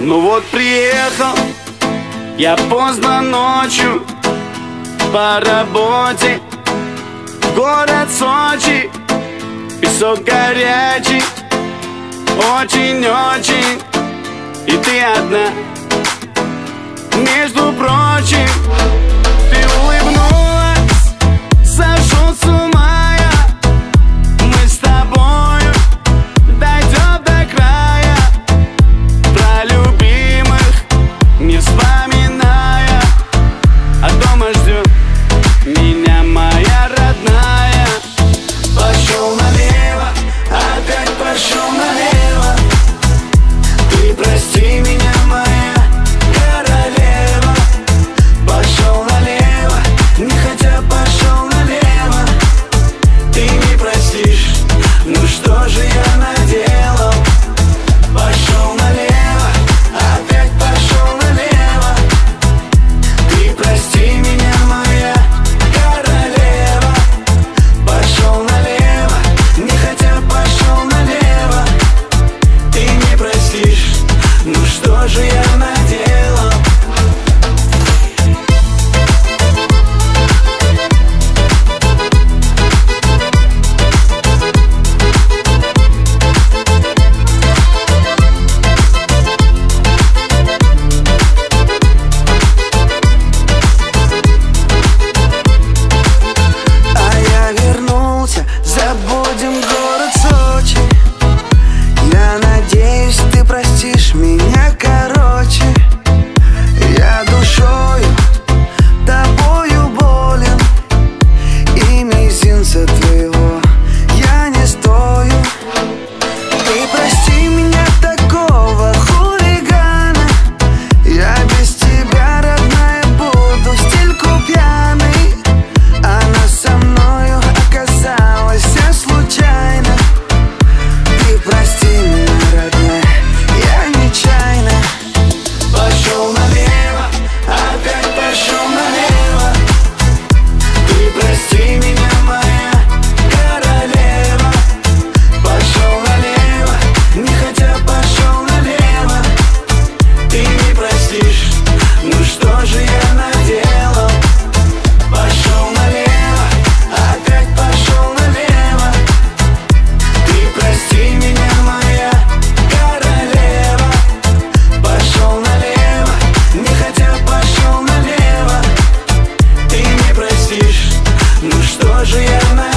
Ну вот приехал я поздно ночью по работе. Город Сочи, песок горячий Очень-очень, и ты одна Между прочим. похожие на show Żyjemy